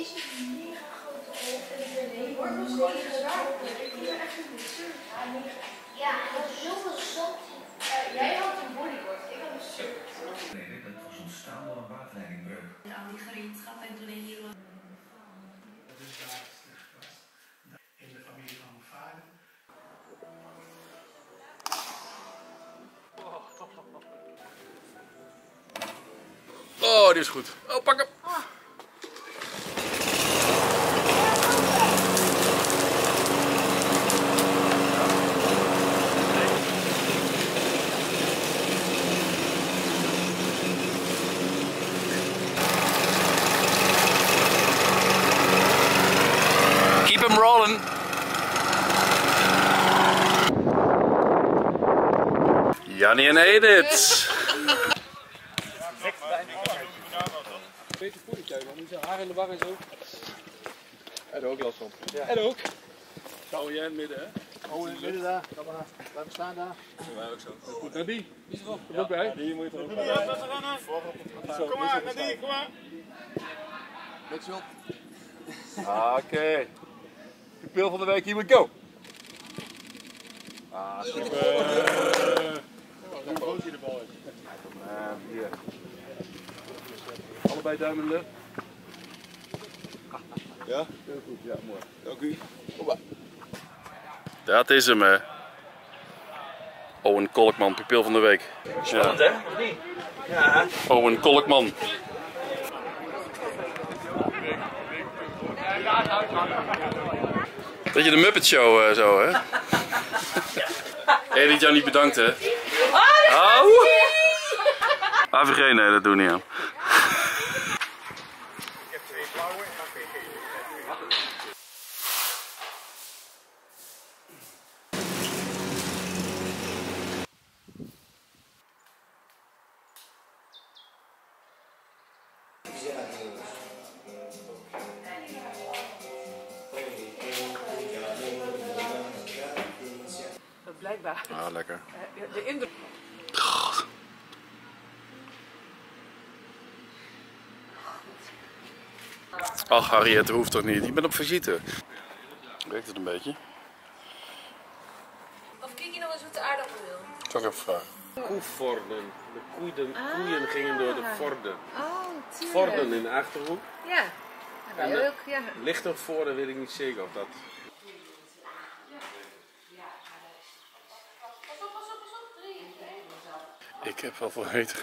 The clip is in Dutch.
is een mega grote golf en ik ben het was echt een surf. Ja, dat is zoveel zand. jij had een bodyboard, ik had een surf. Nee, dat was ontstaan door een waterleidingbreuk. al die gereedschap en toen hier Dus daar is het gepast. In de familie vader. Oh, die is goed. Oh, pak hem. Keep him rolling. Jannie en Edith. Beetje poedertuin, man. Moet je haar in de war en zo. En ook last van. Ja. En ook. Zo, jij in het midden, hè? Oh, in het midden daar. Kom maar. Blijf staan daar. Wij ook zo. Goed, Nadie. Wie is erop? Kom ook bij. Die moet je erop. Kom maar, Nadie, kom maar. Met je op. Oké. Pupil van de week, here we go. Ah, super. Dan brood je de bal hier. Allebei duim in de lucht. Ja? Heel goed, ja, mooi. Dank u. Dat is hem, hè. Owen Kolkman, pupil van de week. Spannend, hè? Of niet? Ja. Owen Kolkman. Dat je de Muppet Show eh, zo, hè? Edith jou niet bedankt, hè? Oh! Ah, vergeet, nee, dat doe niet aan. Blijkbaar. Ah, lekker. De indruk. Ach, Harry, het hoeft toch niet? Je bent op visite. Werkt het een beetje? Of kijk je nog eens wat de aardappel wil? Zal ik even vragen. Koevorden. De koeien, koeien gingen door de vorden. Oh, tuurlijk. Vorden in de achterhoek. Ja. En ook, ja. Lichter voorden weet ik niet zeker of dat. Ik heb wel voor eten.